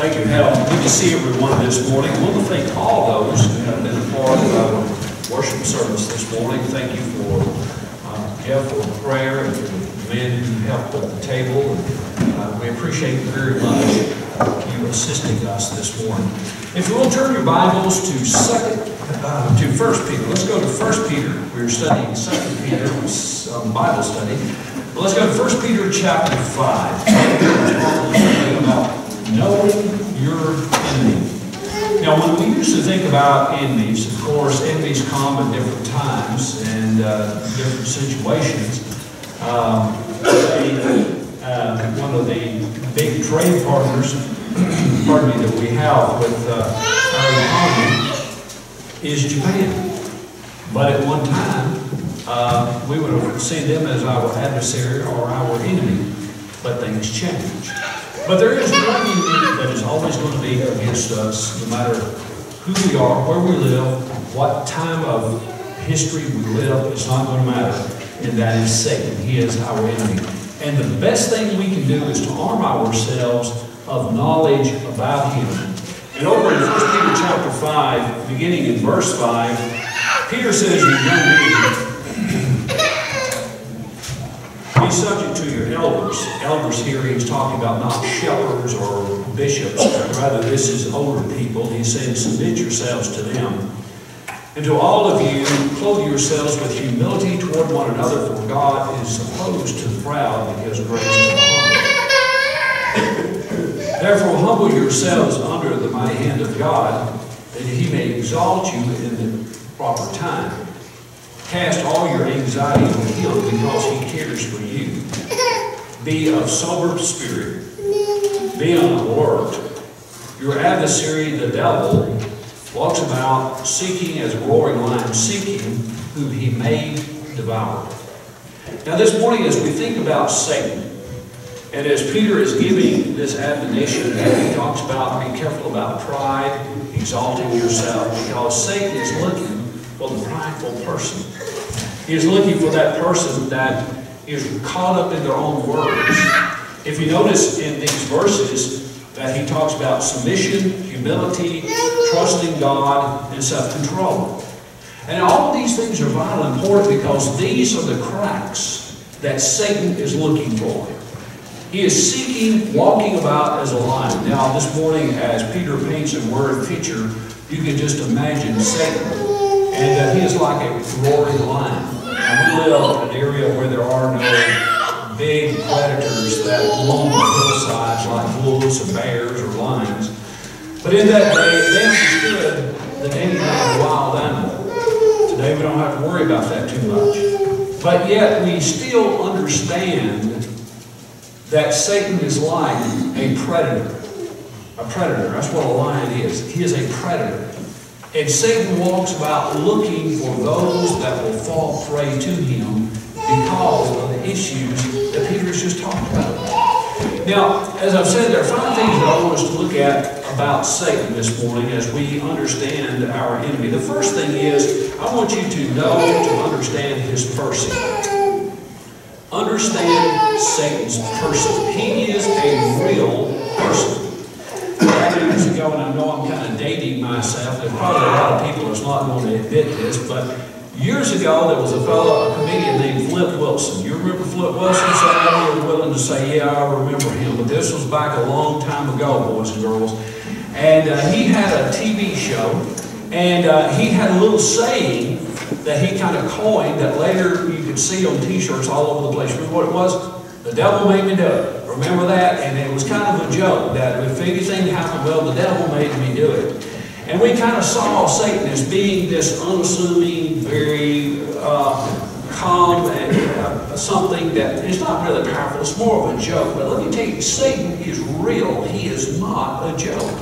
Thank you, Hal. Good to see everyone this morning. I want to thank all those who have been a part of our worship service this morning. Thank you for uh, Jeff for prayer and the men who helped at the table. Uh, we appreciate very much you assisting us this morning. If you will turn your Bibles to second uh, to First Peter. Let's go to First Peter. We're studying Second Peter, um, Bible study. But let's go to First Peter chapter five. Knowing your enemy. Now, when we used to think about enemies, of course, enemies come at different times and uh, different situations. Um, they, uh, one of the big trade partners, pardon me, that we have with uh, our economy is Japan. But at one time, uh, we would have seen them as our adversary or our enemy, but things change. But there is one enemy that is always going to be against us, no matter who we are, where we live, what time of history we live, it's not going to matter. And that is Satan. He is our enemy. And the best thing we can do is to arm ourselves of knowledge about him. And over in 1 Peter chapter 5, beginning in verse 5, Peter says, be your elders. Elders here, he's talking about not shepherds or bishops, but rather this is older people. He's saying, Submit yourselves to them. And to all of you, clothe yourselves with humility toward one another, for God is opposed to the proud, gives grace to the. Therefore, humble yourselves under the mighty hand of God, that he may exalt you in the proper time. Cast all your anxiety on him, because he cares for you. Be of sober spirit. Be on the alert. Your adversary, the devil, walks about seeking as a roaring lion, seeking whom he may devour. Now this morning as we think about Satan, and as Peter is giving this admonition, he talks about be careful about pride, exalting yourself, because Satan is looking for the prideful person. He is looking for that person that is caught up in their own words. If you notice in these verses, that he talks about submission, humility, trusting God, and self-control. And all these things are vital important because these are the cracks that Satan is looking for. He is seeking, walking about as a lion. Now, this morning, as Peter paints a word picture, you can just imagine Satan. And uh, he is like a roaring lion. In an area where there are no big predators that roam the hillsides like wolves or bears or lions. But in that day, they understood the danger of a wild animal. Today we don't have to worry about that too much. But yet we still understand that Satan is like a predator. A predator, that's what a lion is. He is a predator. And Satan walks about looking for those that will fall prey to him because of the issues that Peter's just talked about. Now, as I've said, there are five things that I want us to look at about Satan this morning as we understand our enemy. The first thing is, I want you to know, to understand his person. Understand Satan's person. He is a real person. Years ago, and I know I'm kind of dating myself, there's probably a lot of people that's not going to admit this, but Years ago, there was a fellow, a comedian named Flip Wilson. You remember Flip Wilson? Some of you are willing to say, yeah, I remember him. But this was back a long time ago, boys and girls. And uh, he had a TV show, and uh, he had a little saying that he kind of coined that later you could see on T-shirts all over the place. Remember what it was? The devil made me do it. Remember that? And it was kind of a joke that if anything happened, well, the devil made me do it. And we kind of saw Satan as being this unassuming, very uh, calm, and uh, something that is not really powerful. It's more of a joke. But let me tell you, Satan is real. He is not a joke.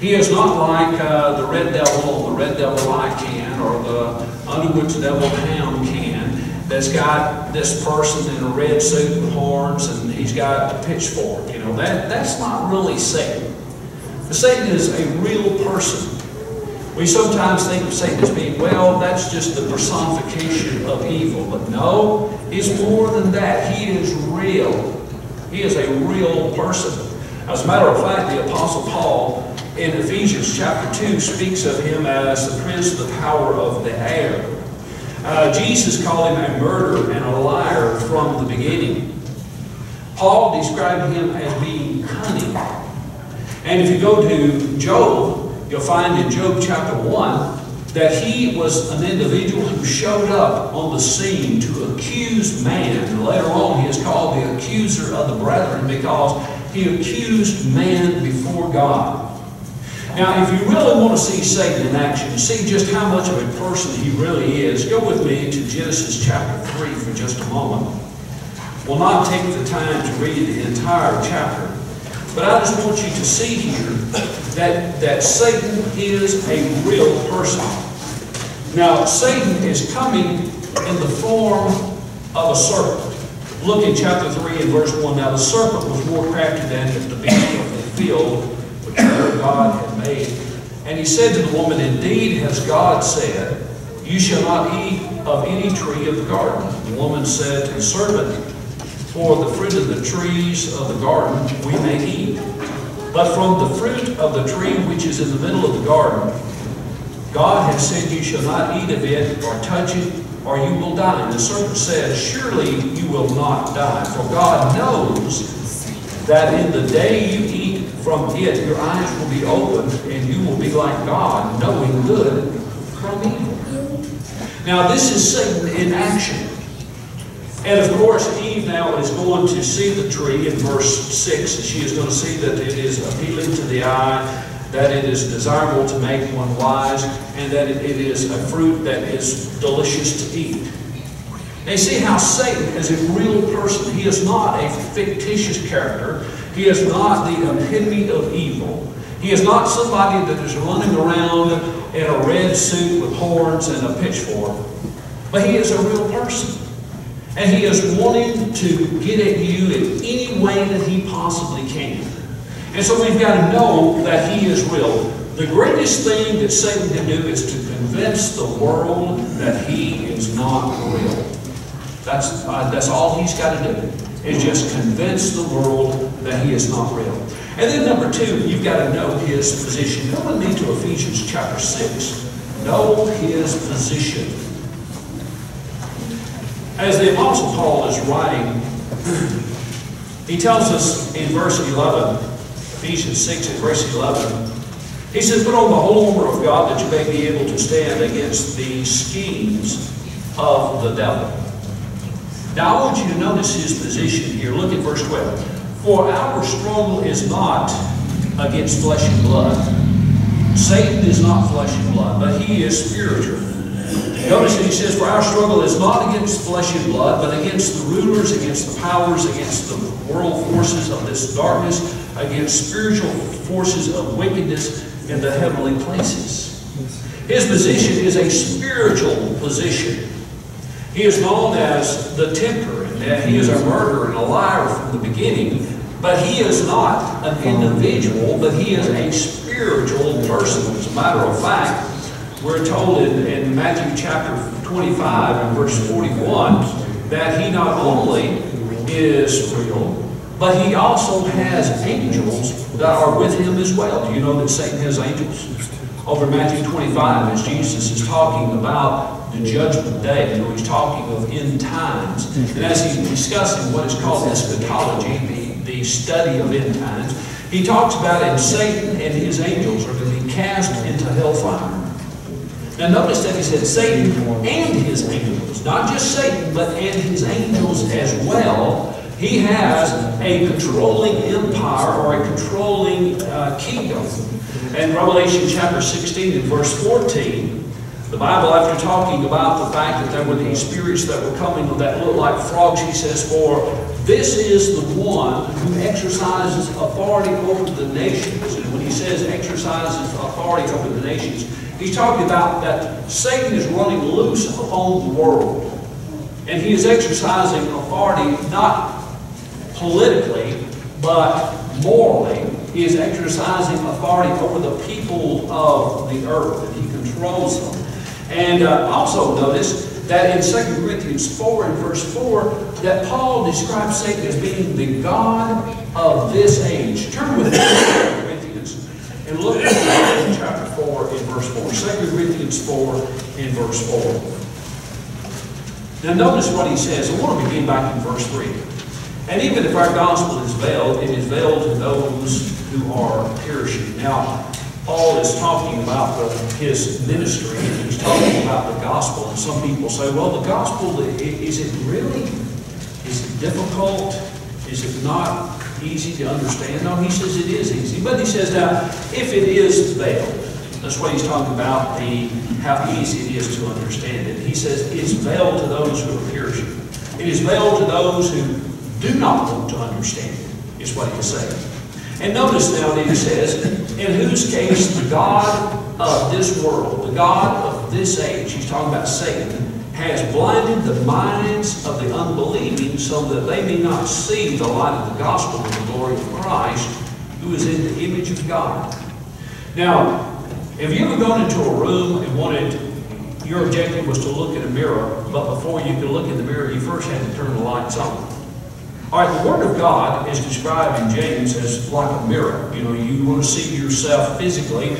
He is not like uh, the red devil, the red devil I can, or the Underwood's devil Pound can, that's got this person in a red suit with horns and he's got a pitchfork. You know, that, that's not really Satan. Satan is a real person. We sometimes think of Satan as being, well, that's just the personification of evil. But no, he's more than that. He is real. He is a real person. As a matter of fact, the Apostle Paul in Ephesians chapter 2 speaks of him as the prince of the power of the air. Uh, Jesus called him a murderer and a liar from the beginning. Paul described him as being cunning. And if you go to Job, you'll find in Job chapter 1 that he was an individual who showed up on the scene to accuse man. And later on, he is called the accuser of the brethren because he accused man before God. Now, if you really want to see Satan in action, see just how much of a person he really is, go with me to Genesis chapter 3 for just a moment. We'll not take the time to read the entire chapter, but I just want you to see here that, that Satan is a real person. Now, Satan is coming in the form of a serpent. Look in chapter 3 and verse 1. Now, the serpent was more crafty than the beast of the field which God had made. And he said to the woman, Indeed, has God said, You shall not eat of any tree of the garden. The woman said to the serpent, For the fruit of the trees of the garden we may eat. But from the fruit of the tree which is in the middle of the garden, God has said, You shall not eat of it or touch it, or you will die. And the serpent said, Surely you will not die, for God knows that in the day you eat from it, your eyes will be opened, and you will be like God, knowing good from evil. Now, this is Satan in action. And of course, Eve now is going to see the tree in verse 6. She is going to see that it is appealing to the eye, that it is desirable to make one wise, and that it is a fruit that is delicious to eat. Now you see how Satan is a real person. He is not a fictitious character. He is not the epitome of evil. He is not somebody that is running around in a red suit with horns and a pitchfork. But he is a real person. And he is wanting to get at you in any way that he possibly can. And so we've got to know that he is real. The greatest thing that Satan can do is to convince the world that he is not real. That's, uh, that's all he's got to do, is just convince the world that he is not real. And then number two, you've got to know his position. Go with me to Ephesians chapter 6. Know his position. As the Apostle Paul is writing, he tells us in verse 11, Ephesians 6 and verse 11, he says, Put on the whole armor of God that you may be able to stand against the schemes of the devil. Now I want you to notice his position here. Look at verse 12. For our struggle is not against flesh and blood. Satan is not flesh and blood, but he is spiritual. Notice that he says, For our struggle is not against flesh and blood, but against the rulers, against the powers, against the world forces of this darkness, against spiritual forces of wickedness in the heavenly places. His position is a spiritual position. He is known as the tempter, and he is a murderer and a liar from the beginning, but he is not an individual, but he is a spiritual person. As a matter of fact, we're told in, in Matthew chapter 25 and verse 41 that he not only is real, but he also has angels that are with him as well. Do you know that Satan has angels? Over Matthew 25, as Jesus is talking about the judgment day, you know, he's talking of end times. And as he's discussing what is called eschatology, the, the study of end times, he talks about it, Satan and his angels are going to be cast into hellfire. Now notice that he said Satan and his angels. Not just Satan, but and his angels as well. He has a controlling empire or a controlling uh, kingdom. And Revelation chapter 16 and verse 14, the Bible, after talking about the fact that there were these spirits that were coming that looked like frogs, he says, For this is the one who exercises authority over the nations. And when he says exercises authority over the nations, he's talking about that Satan is running loose upon the world. And he is exercising authority not politically, but morally. He is exercising authority over the people of the earth, and he controls them. And uh, also notice that in 2 Corinthians 4 and verse 4, that Paul describes Satan as being the God of this age. Turn with me to 2 Corinthians and look at chapter 4 in verse 4. 2 Corinthians 4 in verse 4. Now notice what he says. I want to begin back in verse 3. And even if our gospel is veiled, it is veiled to those who are perishing. Now, Paul is talking about the, his ministry, and he's talking about the gospel. And some people say, well, the gospel, is it really, is it difficult? Is it not easy to understand? No, he says it is easy. But he says now, if it is veiled, that's what he's talking about, the how easy it is to understand it. He says it's veiled to those who are perishing. It is veiled to those who do not want to understand it, is what he's saying. And notice now that he says, in whose case the God of this world, the God of this age, he's talking about Satan, has blinded the minds of the unbelieving so that they may not see the light of the gospel of the glory of Christ, who is in the image of God. Now, have you ever gone into a room and wanted, your objective was to look in a mirror, but before you could look in the mirror, you first had to turn the lights on? All right, the Word of God is described in James as like a mirror. You know, you want to see yourself physically,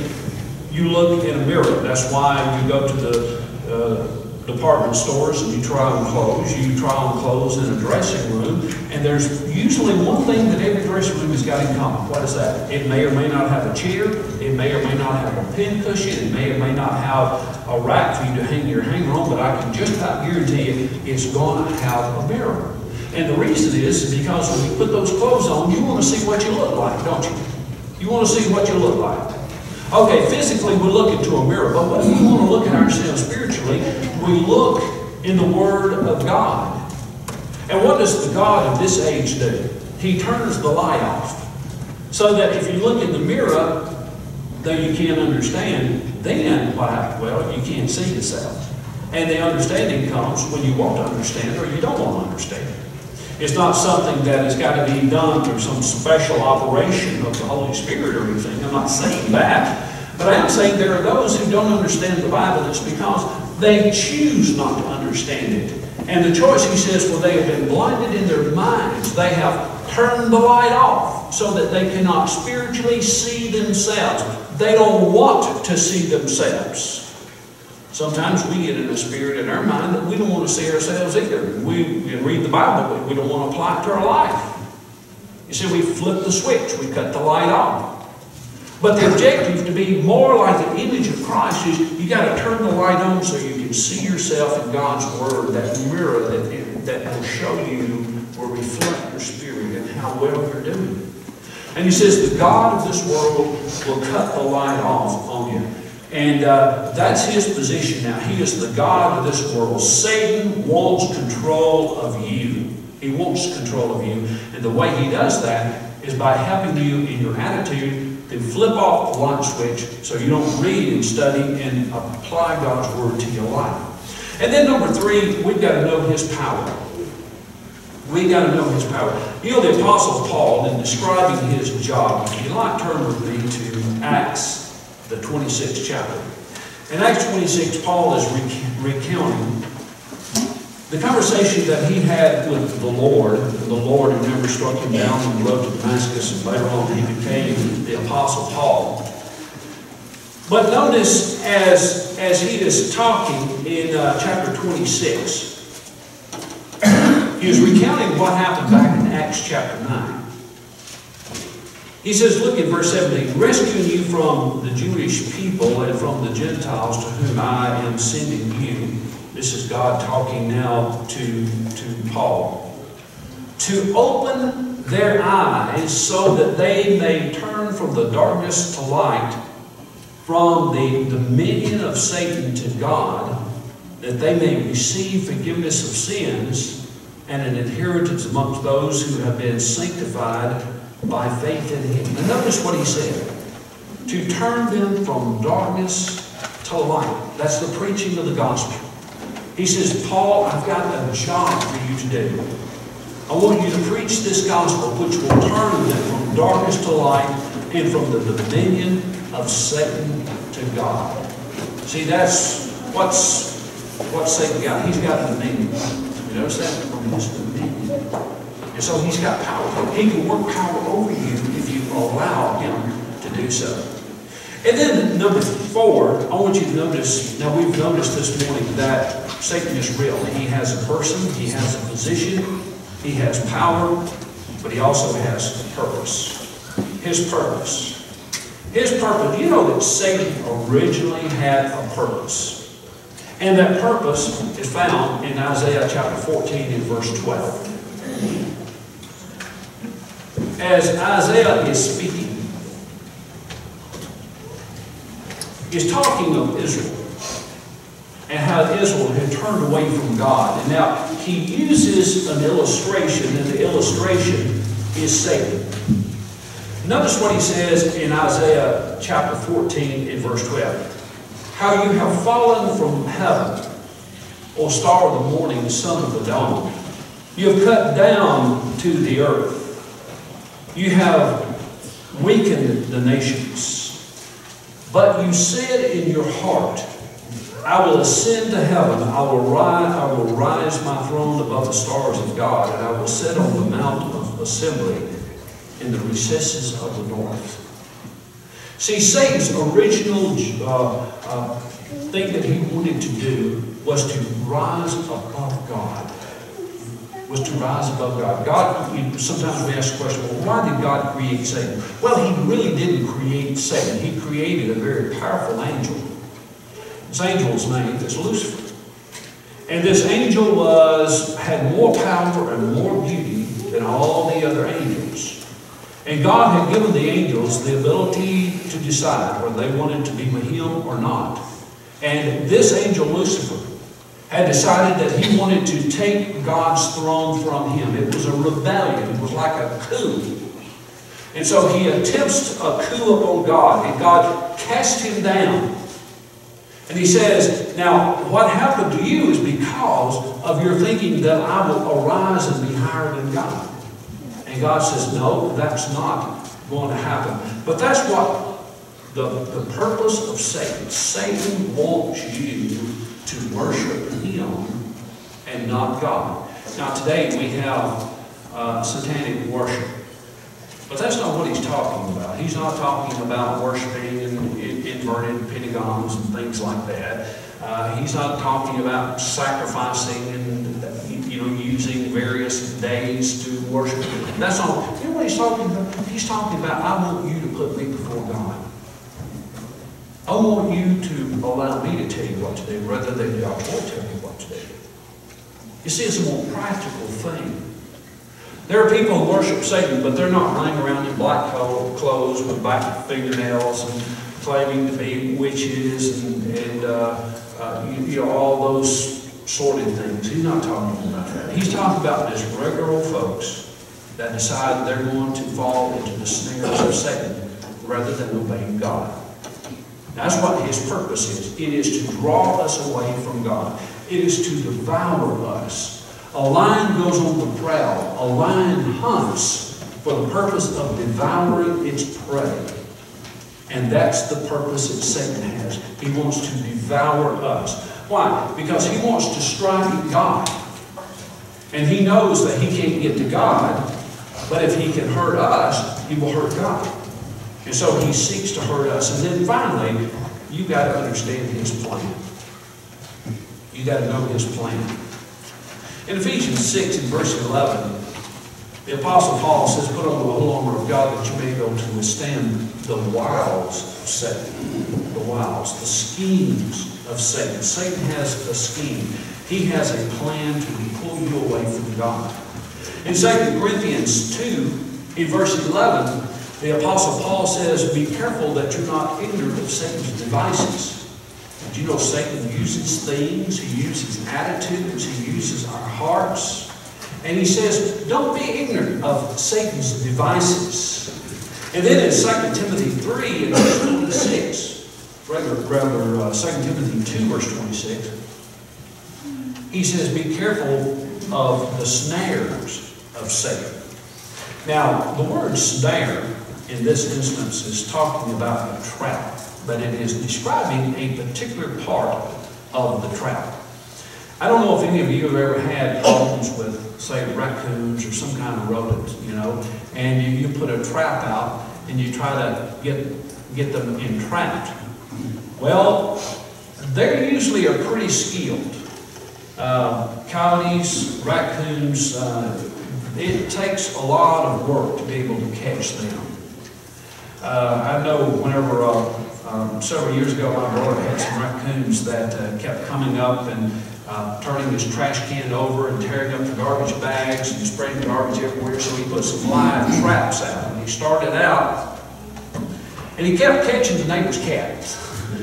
you look in a mirror. That's why you go to the uh, department stores and you try on clothes. You try on clothes in a dressing room, and there's usually one thing that every dressing room has got in common. What is that? It may or may not have a chair. It may or may not have a pin cushion. It may or may not have a rack for you to hang your hanger on, but I can just about guarantee you it's going to have a mirror. And the reason is because when you put those clothes on, you want to see what you look like, don't you? You want to see what you look like. Okay, physically we look into a mirror, but when we want to look at ourselves spiritually, we look in the Word of God. And what does the God of this age do? He turns the light off. So that if you look in the mirror, though you can't understand, then what? Well, you can't see yourself. And the understanding comes when you want to understand or you don't want to understand. It's not something that has got to be done through some special operation of the Holy Spirit or anything. I'm not saying that. But I am saying there are those who don't understand the Bible. It's because they choose not to understand it. And the choice, he says, well, they have been blinded in their minds. They have turned the light off so that they cannot spiritually see themselves. They don't want to see themselves. Sometimes we get in a spirit in our mind that we don't want to see ourselves either. We read the Bible, but we don't want to apply it to our life. You see, we flip the switch, we cut the light off. But the objective to be more like the image of Christ is you got to turn the light on so you can see yourself in God's Word, that mirror that, that will show you, or reflect your spirit and how well you're doing. And he says, the God of this world will cut the light off on you. And uh, that's his position now. He is the God of this world. Satan wants control of you. He wants control of you. And the way he does that is by helping you in your attitude to flip off the light switch so you don't read and study and apply God's Word to your life. And then number three, we've got to know His power. We've got to know His power. You know, the Apostle Paul, in describing his job, if you'd like turn with me to Acts the 26th chapter. In Acts 26, Paul is recounting the conversation that he had with the Lord. The Lord, who never struck him down on the road to Damascus, and later on he became the Apostle Paul. But notice as, as he is talking in uh, chapter 26, he is recounting what happened back in Acts chapter 9. He says, look at verse 17, rescuing you from the Jewish people and from the Gentiles to whom I am sending you. This is God talking now to, to Paul. To open their eyes so that they may turn from the darkness to light, from the dominion of Satan to God, that they may receive forgiveness of sins and an inheritance amongst those who have been sanctified by faith in Him. And notice what He said. To turn them from darkness to light. That's the preaching of the gospel. He says, Paul, I've got a job for you to do. I want you to preach this gospel which will turn them from darkness to light and from the dominion of Satan to God. See, that's what's what Satan got? He's got dominion. You notice that? His dominion. And so he's got power. He can work power over you if you allow him to do so. And then number four, I want you to notice, now we've noticed this morning that Satan is real. He has a person, he has a position, he has power, but he also has purpose. His purpose. His purpose, you know that Satan originally had a purpose. And that purpose is found in Isaiah chapter 14 and verse 12. As Isaiah is speaking, he's talking of Israel and how Israel had turned away from God. And now he uses an illustration, and the illustration is Satan. Notice what he says in Isaiah chapter 14 and verse 12. How you have fallen from heaven, O star of the morning, son of the dawn. You have cut down to the earth. You have weakened the nations. But you said in your heart, I will ascend to heaven. I will rise, I will rise my throne above the stars of God, and I will sit on the mount of assembly in the recesses of the north. See, Satan's original uh, uh, thing that he wanted to do was to rise above God. Was to rise above God. God, sometimes we ask the question, well, why did God create Satan? Well, he really didn't create Satan. He created a very powerful angel this angel's name is Lucifer. And this angel was, had more power and more beauty than all the other angels. And God had given the angels the ability to decide whether they wanted to be with him or not. And this angel, Lucifer, had decided that he wanted to take God's throne from him. It was a rebellion. It was like a coup. And so he attempts a coup upon God, and God cast him down. And he says, Now, what happened to you is because of your thinking that I will arise and be higher than God. And God says, No, that's not going to happen. But that's what the, the purpose of Satan. Satan wants you to worship him and not God. Now, today we have uh, satanic worship. But that's not what he's talking about. He's not talking about worshiping in, in inverted pentagons and things like that. Uh, he's not talking about sacrificing and you know using various days to worship. That's all. You know what he's talking about? He's talking about I want you to put me before God. I want you to allow me to tell you what to do rather than God won't tell you what to do. You see, it's a more practical thing. There are people who worship Satan, but they're not running around in black clothes with black fingernails and claiming to be witches and, and uh, uh, you, you, know, all those sordid things. He's not talking about that. He's talking about just regular folks that decide they're going to fall into the snares of Satan rather than obeying God. That's what his purpose is. It is to draw us away from God. It is to devour us a lion goes on the prowl. A lion hunts for the purpose of devouring its prey. And that's the purpose that Satan has. He wants to devour us. Why? Because he wants to strike at God. And he knows that he can't get to God, but if he can hurt us, he will hurt God. And so he seeks to hurt us. And then finally, you've got to understand his plan. You've got to know his plan. In Ephesians 6 and verse 11, the Apostle Paul says, Put on the whole armor of God that you may be able to withstand the wiles of Satan. The wiles, the schemes of Satan. Satan has a scheme. He has a plan to pull you away from God. In 2 Corinthians 2, in verse 11, the Apostle Paul says, Be careful that you're not ignorant of Satan's devices. Do you know Satan uses things, he uses attitudes, he uses our hearts. And he says, don't be ignorant of Satan's devices. And then in 2 Timothy 3 and verse 26, rather, rather uh, 2 Timothy 2 verse 26, he says, be careful of the snares of Satan. Now, the word snare in this instance is talking about a trap but it is describing a particular part of the trap. I don't know if any of you have ever had problems with, say, raccoons or some kind of rodent, you know, and you, you put a trap out and you try to get, get them entrapped. Well, they usually are pretty skilled. Uh, coyotes, raccoons, uh, it takes a lot of work to be able to catch them. Uh, I know whenever, uh, um, several years ago, my brother had some raccoons that uh, kept coming up and uh, turning his trash can over and tearing up the garbage bags and spreading garbage everywhere. So he put some live traps out. And he started out, and he kept catching the neighbor's cat.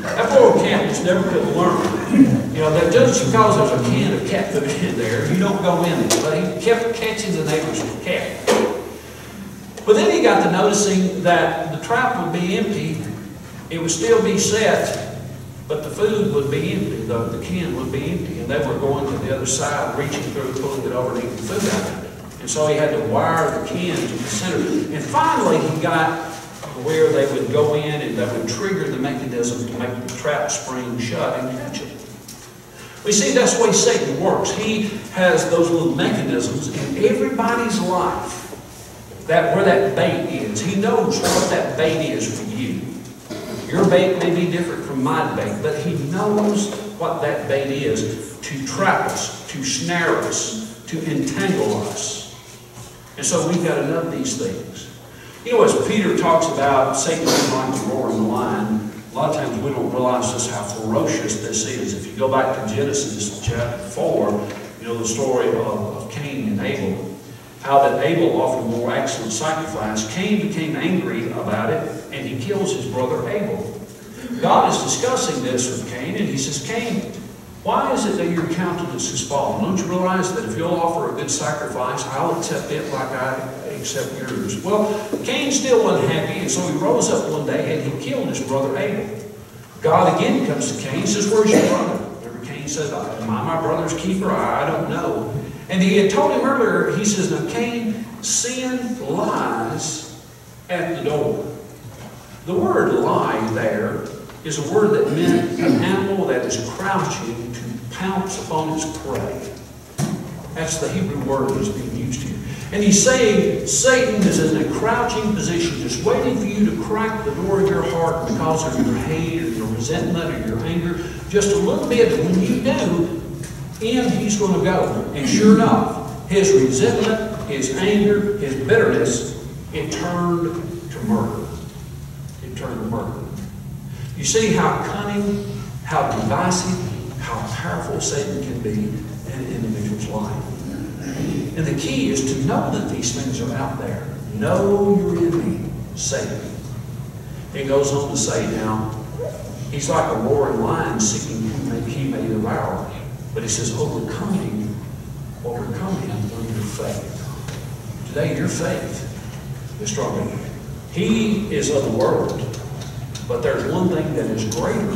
That poor cat just never could learn. You know, that just because there's a can of cat food in there, you don't go in it. But he kept catching the neighbor's cat. But then he got to noticing that the trap would be empty, it would still be set, but the food would be empty, the, the can would be empty, and they were going to the other side, reaching through, pulling it over, and eating the food out of it. And so he had to wire the can to the center. And finally, he got where they would go in and they would trigger the mechanism to make the trap spring shut and catch them. We see that's the way Satan works. He has those little mechanisms in everybody's life that where that bait is. He knows what that bait is for you. Your bait may be different from my bait, but he knows what that bait is to trap us, to snare us, to entangle us. And so we've got to know these things. You know, as Peter talks about Satan like the roaring lion, a lot of times we don't realize just how ferocious this is. If you go back to Genesis chapter 4, you know the story of, of Cain and Abel how that Abel offered more excellent sacrifice. Cain became angry about it, and he kills his brother Abel. God is discussing this with Cain, and he says, Cain, why is it that your countenance is fallen? Don't you realize that if you'll offer a good sacrifice, I'll accept it like I accept yours? Well, Cain still wasn't happy, and so he rose up one day and he killed his brother Abel. God again comes to Cain and says, Where's your brother? Remember, Cain says, Am I my brother's keeper? I don't know. And he had told him earlier, he says, Now Cain, sin lies at the door. The word lie there is a word that meant an animal that is crouching to pounce upon its prey. That's the Hebrew word that's being used here. And he's saying Satan is in a crouching position, just waiting for you to crack the door of your heart because of your hate or your resentment or your anger. Just a little bit. When you do, in he's going to go. And sure enough, his resentment, his anger, his bitterness, it turned to murder. It turned to murder. You see how cunning, how divisive, how powerful Satan can be in an individual's life. And the key is to know that these things are out there. Know your enemy, Satan. He goes on to say now, he's like a roaring lion seeking whom he may devour. But he says, overcoming, overcoming through your faith. Today, your faith is stronger. He is of the world, but there's one thing that is greater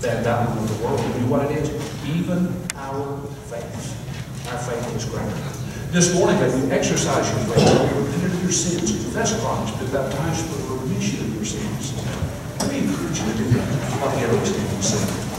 than that one of the world. You know what it is? Even our faith. Our faith is greater. This morning, as you exercise your faith, you repent of your sins, confess Christ, be baptized for the remission of your sins. Let me encourage you to do that. I'll get always.